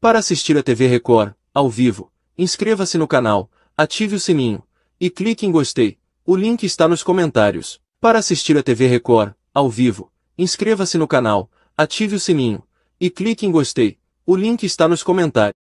Para assistir a TV Record, ao vivo, inscreva-se no canal, ative o sininho e clique em gostei. O link está nos comentários. Para assistir a TV Record, ao vivo, inscreva-se no canal, ative o sininho e clique em gostei. O link está nos comentários.